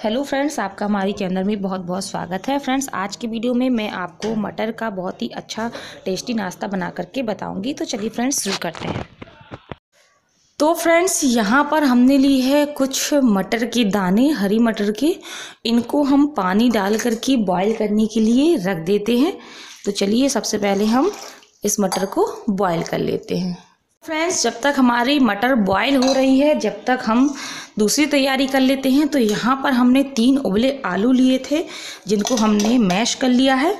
Hello friends आपका हमारी channel में बहुत बहुत स्वागत है। फ्रेंड्स आज की वीडियो में मैं आपको मटर का बहुत ही अच्छा टेस्टी नाश्ता बना करके बताऊँगी। तो चलिए फ्रेंड्स शुरू करते हैं। तो फ्रेंड्स यहाँ पर हमने ली है कुछ मटर के दाने, हरी मटर के। इनको हम पानी डाल करके बॉईल करने के लिए रख देते हैं। तो चलिए सबसे पहले हम इस मटर को बॉयल कर लेते हैं। फ्रेंड्स जब तक हमारी मटर बॉईल हो रही है, जब तक हम दूसरी तैयारी कर लेते हैं तो यहाँ पर हमने तीन उबले आलू लिए थे, जिनको हमने मैश कर लिया है।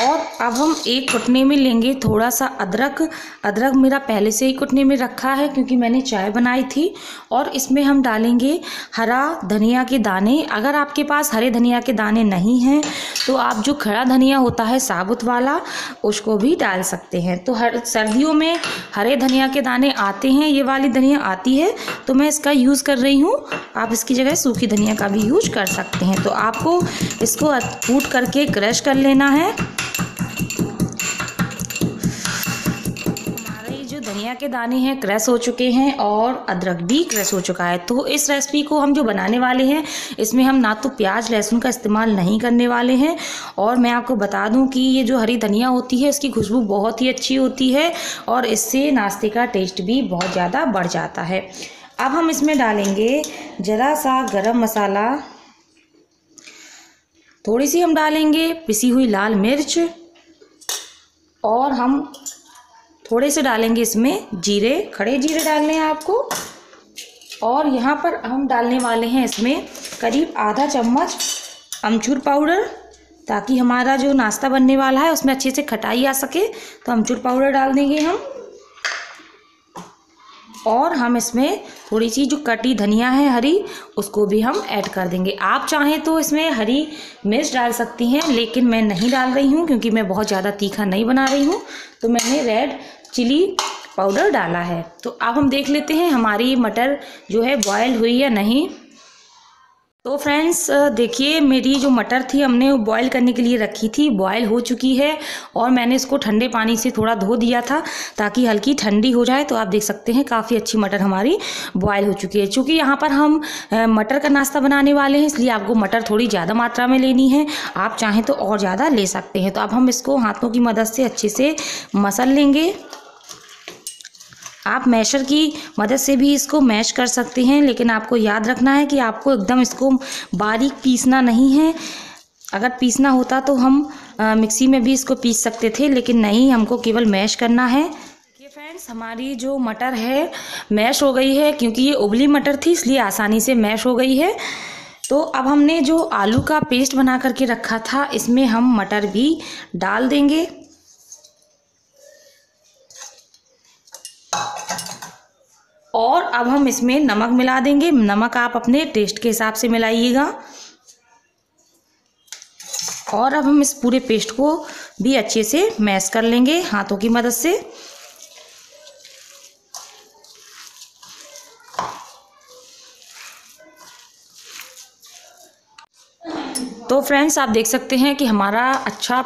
और अब हम एक कुटने में लेंगे थोड़ा सा अदरक। अदरक मेरा पहले से ही कुटने में रखा है क्योंकि मैंने चाय बनाई थी। और इसमें हम डालेंगे हरा धनिया के दाने। अगर आपके पास हरे धनिया के दाने नहीं हैं तो आप जो खड़ा धनिया होता है साबुत वाला, उसको भी डाल सकते हैं। तो हर सर्दियों में हरे धनिया के दाने आते हैं, ये वाली धनिया आती है तो मैं इसका यूज़ कर रही हूँ। आप इसकी जगह सूखी धनिया का भी यूज़ कर सकते हैं। तो आपको इसको कूट करके क्रश कर लेना है। धनिया के दाने हैं क्रैश हो चुके हैं और अदरक भी क्रैश हो चुका है। तो इस रेसिपी को हम जो बनाने वाले हैं, इसमें हम ना तो प्याज, लहसुन का इस्तेमाल नहीं करने वाले हैं और मैं आपको बता दूँ कि ये जो हरी धनिया होती है, इसकी खुशबू बहुत ही अच्छी होती है और इससे नाश्ते का टेस्ट भी बहुत ज़्यादा बढ़ जाता है। अब हम इसमें डालेंगे ज़रा सा गरम मसाला। थोड़ी सी हम डालेंगे पिसी हुई लाल मिर्च और हम थोड़े से डालेंगे इसमें जीरे, खड़े जीरे डालने हैं आपको। और यहाँ पर हम डालने वाले हैं इसमें करीब आधा चम्मच अमचूर पाउडर, ताकि हमारा जो नाश्ता बनने वाला है उसमें अच्छे से खटाई आ सके। तो अमचूर पाउडर डाल देंगे हम। और हम इसमें थोड़ी सी जो कटी धनिया है हरी, उसको भी हम ऐड कर देंगे। आप चाहें तो इसमें हरी मिर्च डाल सकती हैं, लेकिन मैं नहीं डाल रही हूँ, क्योंकि मैं बहुत ज़्यादा तीखा नहीं बना रही हूँ। तो मैंने रेड चिली पाउडर डाला है। तो अब हम देख लेते हैं हमारी मटर जो है बॉयल हुई या नहीं। तो फ्रेंड्स देखिए, मेरी जो मटर थी, हमने वो बॉईल करने के लिए रखी थी बॉयल हो चुकी है और मैंने इसको ठंडे पानी से थोड़ा धो दिया था ताकि हल्की ठंडी हो जाए। तो आप देख सकते हैं, काफ़ी अच्छी मटर हमारी बॉयल हो चुकी है। चूँकि यहाँ पर हम मटर का नाश्ता बनाने वाले हैं, इसलिए आपको मटर थोड़ी ज़्यादा मात्रा में लेनी है। आप चाहें तो और ज़्यादा ले सकते हैं। तो अब हम इसको हाथों की मदद से अच्छे से मसल लेंगे। आप मैशर की मदद से भी इसको मैश कर सकते हैं लेकिन आपको याद रखना है कि आपको एकदम इसको बारीक पीसना नहीं है। अगर पीसना होता तो हम आ, मिक्सी में भी इसको पीस सकते थे लेकिन नहीं हमको केवल मैश करना है। फ्रेंड्स हमारी जो मटर है मैश हो गई है क्योंकि ये उबली मटर थी इसलिए आसानी से मैश हो गई है। तो अब हमने जो आलू का पेस्ट बना करके रखा था इसमें हम मटर भी डाल देंगे। और अब हम इसमें नमक मिला देंगे। नमक आप अपने टेस्ट के हिसाब से मिलाइएगा। और अब हम इस पूरे पेस्ट को भी अच्छे से मैश कर लेंगे हाथों की मदद से। तो फ्रेंड्स आप देख सकते हैं कि हमारा अच्छा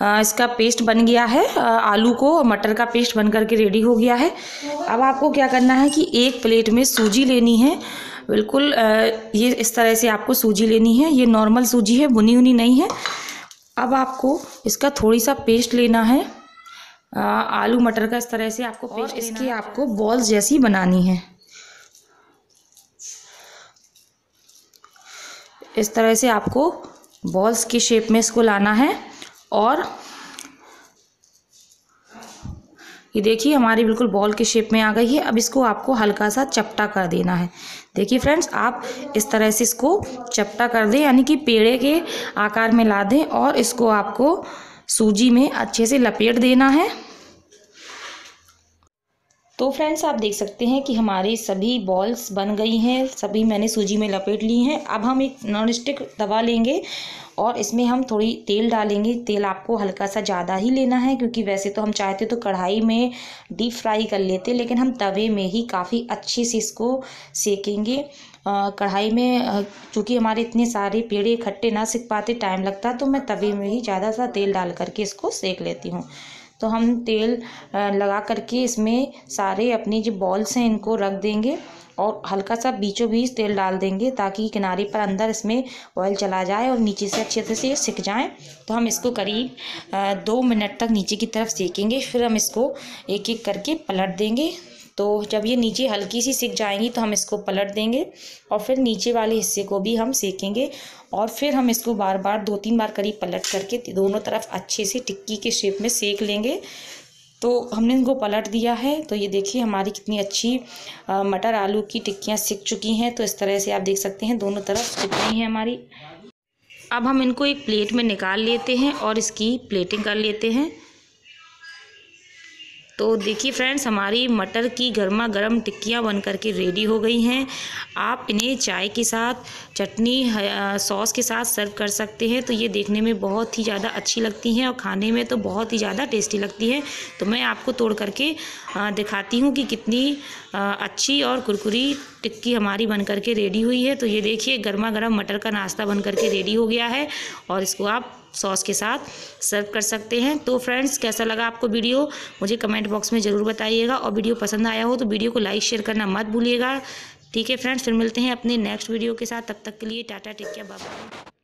इसका पेस्ट बन गया है। आलू को और मटर का पेस्ट बन करके रेडी हो गया है। अब आपको क्या करना है कि एक प्लेट में सूजी लेनी है। बिल्कुल ये इस तरह से आपको सूजी लेनी है। ये नॉर्मल सूजी है बुनी हुनी नहीं है। अब आपको इसका थोड़ी सा पेस्ट लेना है। आलू मटर का इस तरह से आपको पेस्ट और इसकी आपको बॉल्स जैसी बनानी है। इस तरह से आपको बॉल्स की शेप में इसको लाना है। और ये देखिए, हमारी बिल्कुल बॉल के शेप में आ गई है। अब इसको आपको हल्का सा चपटा कर देना है। देखिए फ्रेंड्स, आप इस तरह से इसको चपटा कर दें, यानी कि पेड़े के आकार में ला दें और इसको आपको सूजी में अच्छे से लपेट देना है। तो फ्रेंड्स आप देख सकते हैं कि हमारे सभी बॉल्स बन गई हैं, सभी मैंने सूजी में लपेट ली हैं। अब हम एक नॉन स्टिक तवा लेंगे और इसमें हम थोड़ी तेल डालेंगे। तेल आपको हल्का सा ज़्यादा ही लेना है, क्योंकि वैसे तो हम चाहते तो कढ़ाई में डीप फ्राई कर लेते, लेकिन हम तवे में ही काफ़ी अच्छे से इसको सेकेंगे। कढ़ाई में चूँकि हमारे इतने सारे पेड़े इकट्ठे ना सीख पाते टाइम लगता तो मैं तवे में ही ज़्यादा सा तेल डाल करके इसको सेक लेती हूँ। तो हम तेल लगा करके इसमें सारे अपने जो बॉल्स हैं इनको रख देंगे और हल्का सा बीचों बीच तेल डाल देंगे ताकि किनारे पर अंदर इसमें ऑयल चला जाए और नीचे से अच्छे से सिक जाए। तो हम इसको करीब दो मिनट तक नीचे की तरफ़ सेकेंगे, फिर हम इसको एक एक करके पलट देंगे। तो जब ये नीचे हल्की सी सिक जाएँगी तो हम इसको पलट देंगे और फिर नीचे वाले हिस्से को भी हम सेकेंगे और फिर हम इसको बार बार, दो तीन बार करीब पलट करके दोनों तरफ़ अच्छे से टिक्की के शेप में सेक लेंगे। तो हमने इनको पलट दिया है। तो ये देखिए हमारी कितनी अच्छी मटर आलू की टिक्कियाँ सीख चुकी हैं। तो इस तरह से आप देख सकते हैं दोनों तरफ़ गई हैं हमारी। अब हम इनको एक प्लेट में निकाल लेते हैं और इसकी प्लेटिंग कर लेते हैं। तो देखिए फ्रेंड्स हमारी मटर की गर्मा गर्म टिक्कियाँ बन करके रेडी हो गई हैं। आप इन्हें चाय के साथ, चटनी सॉस के साथ सर्व कर सकते हैं। तो ये देखने में बहुत ही ज़्यादा अच्छी लगती हैं और खाने में तो बहुत ही ज़्यादा टेस्टी लगती है। तो मैं आपको तोड़ करके दिखाती हूँ कि कितनी अच्छी और कुरकुरी टिक्की हमारी बन करके रेडी हुई है। तो ये देखिए गर्मा गर्म मटर का नाश्ता बन करके रेडी हो गया है और इसको आप सॉस के साथ सर्व कर सकते हैं। तो फ्रेंड्स कैसा लगा आपको वीडियो मुझे कमेंट बॉक्स में ज़रूर बताइएगा और वीडियो पसंद आया हो तो वीडियो को लाइक शेयर करना मत भूलिएगा। ठीक है फ्रेंड्स फिर मिलते हैं अपने नेक्स्ट वीडियो के साथ। तब तक के लिए टाटा टेक केयर बाय